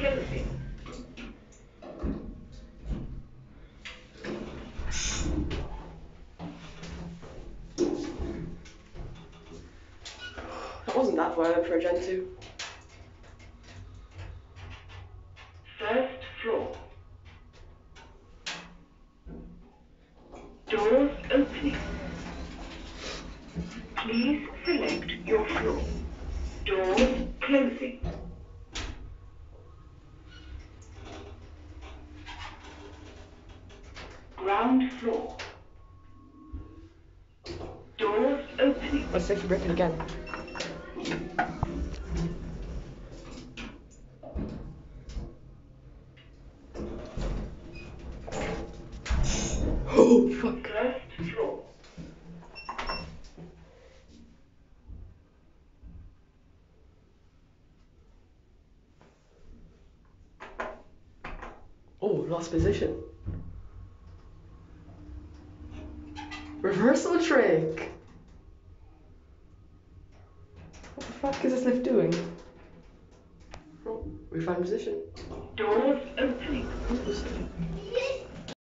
closing. That wasn't that violent for a Gen 2. First floor. Doors opening. Please select your floor. Doors closing. Ground floor. Doors opening. Let's see if you break again. Oh, fuck. First floor. Oh, lost position. Reversal trick! What the fuck is this lift doing? Oh, we found position. Doors opening. Who's this?